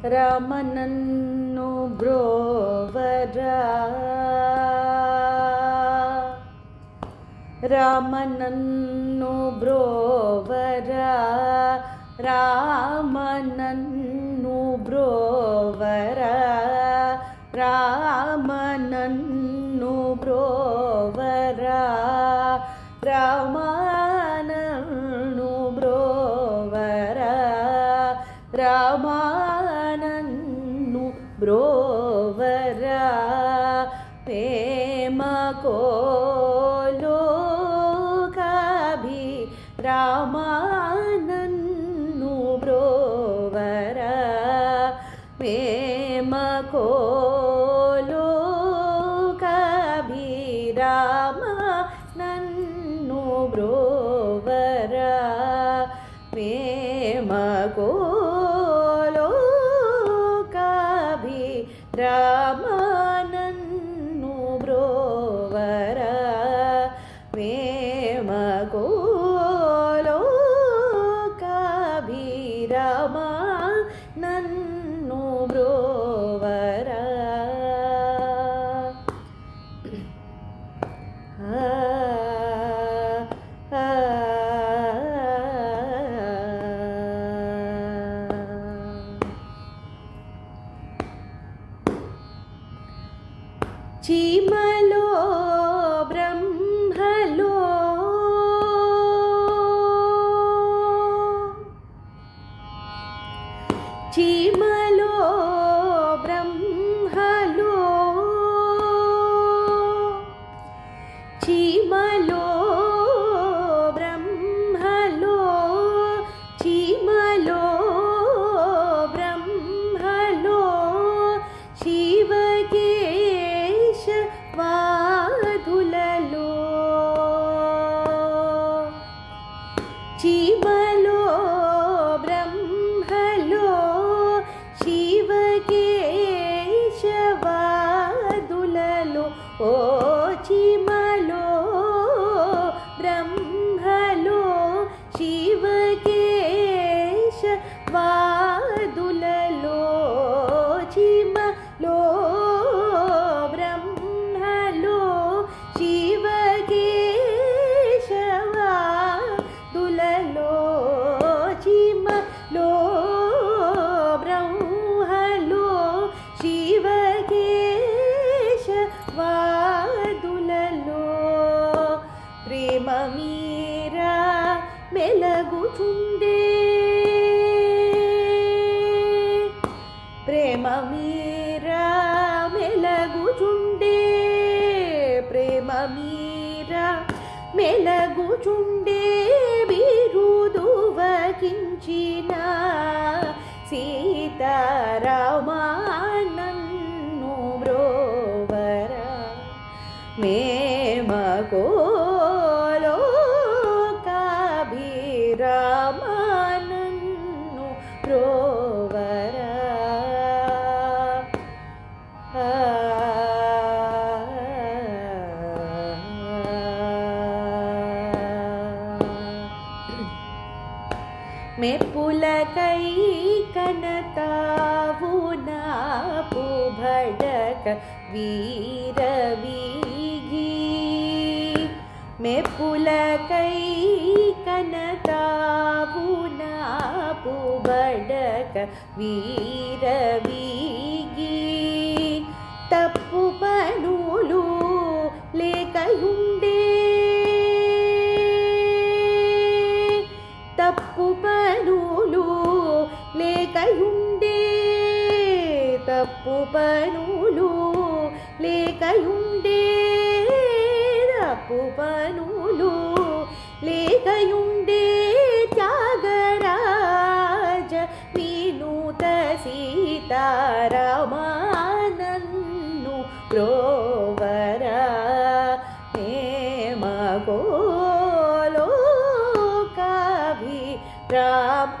रामननु bro वरामननु bro वरामननु bro वरामननु ब्रो वरा ವರಾ ಪ್ರೇಮ ಕೋ ಲೋಕಾಭಿ ರಾಮಾನನ್ನು ಬ್ರೋವರ ಪ್ರೇಮ ಕೋ ಲೋಕಾಭಿ ರಾಮ ನನ್ನು ಬ್ರೋವರ ಪ್ರೇಮ ಕೋ ರಾಮನನ್ನು ಬ್ರೋವರ ಮೇಮಗೋಲೋ ಕಭಿರಮ ीमलो ब्रह्मलो चि शिवलो ब्रह्मलो शिवके शवा दुलो ओ మెలగుచుండే ప్రేమ మీరా మెలగుచుండే ప్రేమ మీరా మెలగుచుండే బీరుదువకించిన సీతారామా మెప్పులకై కనతావు నాపు భడక వీరవీగి మెప్పులకై కనతావు నాపు భడక వీరవీగి తప్పు పనులు లేకయుండే లేకయుండే తప్పు పనులు లేకయుండే తప్పు పనులు లేకయుండే త్యాగరాజ వినూత సీతారామానన్ను ప్రోవరా. నేమగోలోకాభి రామ